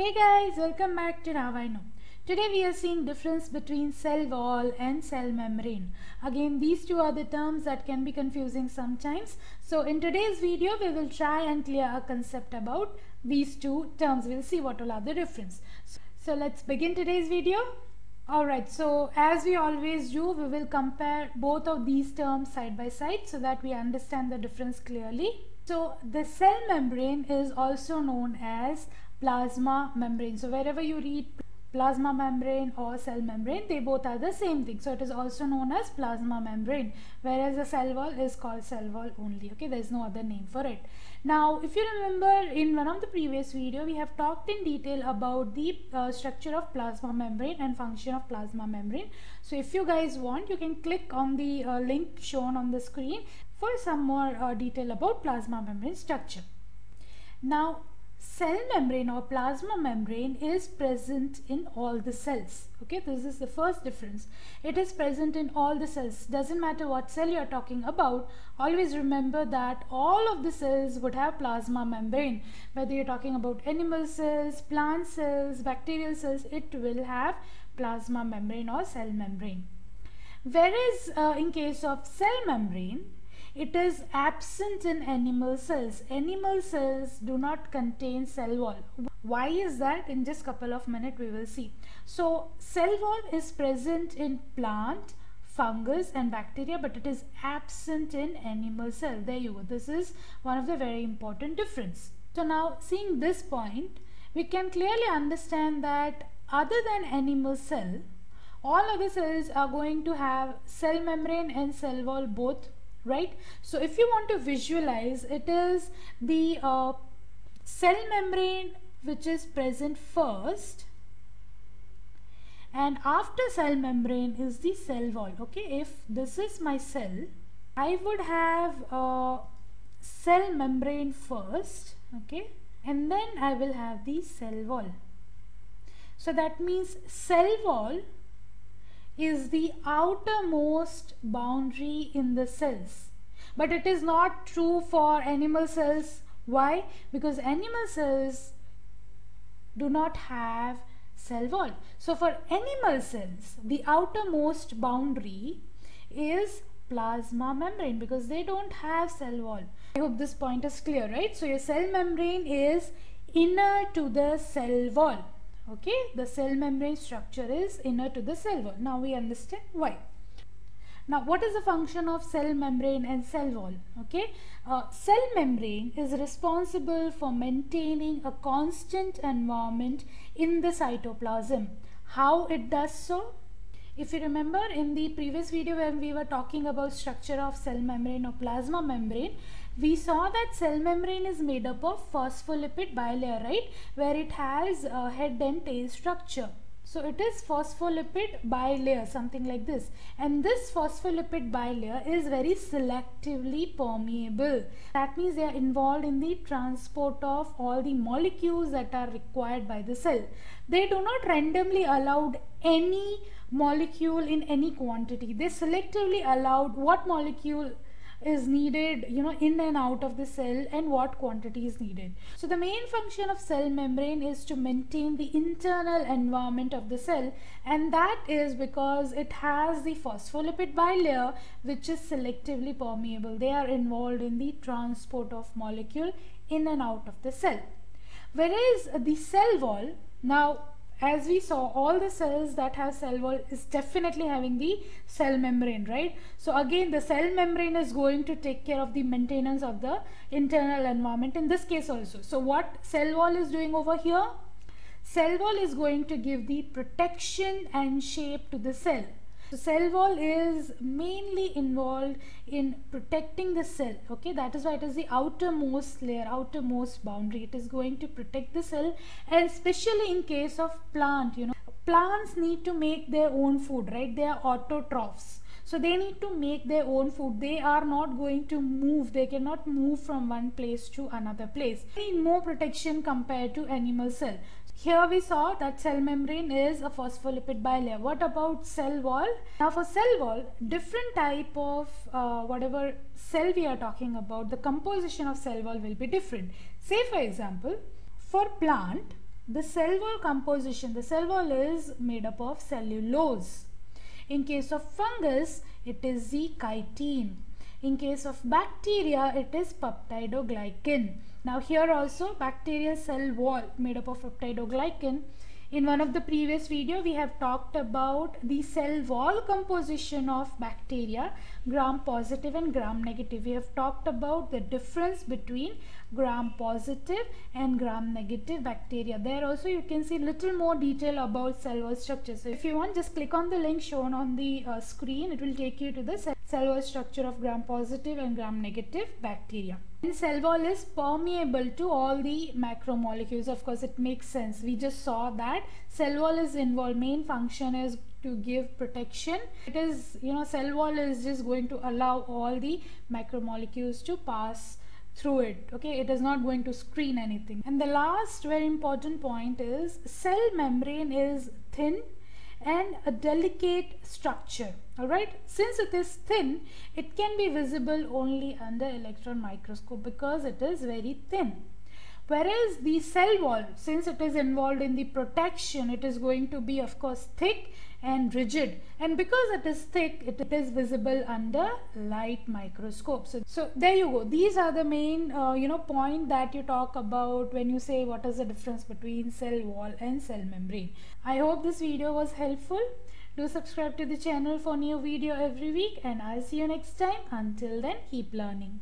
Hey guys, welcome back to Know. Today we are seeing difference between cell wall and cell membrane. Again, these two are the terms that can be confusing sometimes. So in today's video, we will try and clear a concept about these two terms. We'll see what all are the difference. So, so let's begin today's video. Alright, so as we always do, we will compare both of these terms side by side so that we understand the difference clearly. So the cell membrane is also known as plasma membrane. So wherever you read plasma membrane or cell membrane they both are the same thing. So it is also known as plasma membrane whereas the cell wall is called cell wall only. Okay there is no other name for it. Now if you remember in one of the previous video we have talked in detail about the uh, structure of plasma membrane and function of plasma membrane. So if you guys want you can click on the uh, link shown on the screen for some more uh, detail about plasma membrane structure. Now cell membrane or plasma membrane is present in all the cells. Okay this is the first difference. It is present in all the cells. Doesn't matter what cell you're talking about always remember that all of the cells would have plasma membrane. Whether you're talking about animal cells plant cells bacterial cells it will have plasma membrane or cell membrane. Whereas uh, in case of cell membrane it is absent in animal cells. Animal cells do not contain cell wall. Why is that? In just couple of minutes we will see. So cell wall is present in plant, fungus and bacteria but it is absent in animal cell. There you go. This is one of the very important difference. So now seeing this point we can clearly understand that other than animal cell all other cells are going to have cell membrane and cell wall both right? So if you want to visualize it is the uh, cell membrane which is present first and after cell membrane is the cell wall okay? If this is my cell I would have a cell membrane first okay? And then I will have the cell wall. So that means cell wall is the outermost boundary in the cells. But it is not true for animal cells. Why? Because animal cells do not have cell wall. So for animal cells the outermost boundary is plasma membrane because they don't have cell wall. I hope this point is clear right? So your cell membrane is inner to the cell wall okay the cell membrane structure is inner to the cell wall. Now we understand why. Now what is the function of cell membrane and cell wall? Okay uh, cell membrane is responsible for maintaining a constant environment in the cytoplasm. How it does so if you remember in the previous video when we were talking about structure of cell membrane or plasma membrane we saw that cell membrane is made up of phospholipid bilayer right? Where it has a head and tail structure so it is phospholipid bilayer something like this. And this phospholipid bilayer is very selectively permeable. That means they are involved in the transport of all the molecules that are required by the cell. They do not randomly allowed any molecule in any quantity. They selectively allowed what molecule is needed you know in and out of the cell and what quantity is needed. So the main function of cell membrane is to maintain the internal environment of the cell and that is because it has the phospholipid bilayer which is selectively permeable. They are involved in the transport of molecule in and out of the cell. Whereas the cell wall now as we saw all the cells that have cell wall is definitely having the cell membrane right? So again the cell membrane is going to take care of the maintenance of the internal environment in this case also. So what cell wall is doing over here? Cell wall is going to give the protection and shape to the cell so cell wall is mainly involved in protecting the cell. Okay, that is why it is the outermost layer, outermost boundary. It is going to protect the cell and especially in case of plant, you know, plants need to make their own food, right? They are autotrophs. So they need to make their own food. They are not going to move. They cannot move from one place to another place. They need more protection compared to animal cell. Here we saw that cell membrane is a phospholipid bilayer. What about cell wall? Now for cell wall, different type of uh, whatever cell we are talking about, the composition of cell wall will be different. Say for example, for plant, the cell wall composition, the cell wall is made up of cellulose. In case of fungus, it is the chitin. In case of bacteria, it is peptidoglycan. Now here also bacterial cell wall made up of peptidoglycan. In one of the previous video, we have talked about the cell wall composition of bacteria, gram positive and gram negative. We have talked about the difference between gram positive and gram negative bacteria. There also you can see little more detail about cell wall structure. So if you want, just click on the link shown on the uh, screen. It will take you to the cell wall structure of gram positive and gram negative bacteria. And cell wall is permeable to all the macromolecules. Of course, it makes sense. We just saw that cell wall is involved. Main function is to give protection. It is, you know, cell wall is just going to allow all the macromolecules to pass through it okay it is not going to screen anything and the last very important point is cell membrane is thin and a delicate structure. Alright since it is thin it can be visible only under electron microscope because it is very thin whereas the cell wall since it is involved in the protection it is going to be of course thick and rigid. And because it is thick it, is visible under light microscope. So, so there you go. These are the main uh, you know point that you talk about when you say what is the difference between cell wall and cell membrane. I hope this video was helpful. Do subscribe to the channel for new video every week and i'll see you next time. Until then keep learning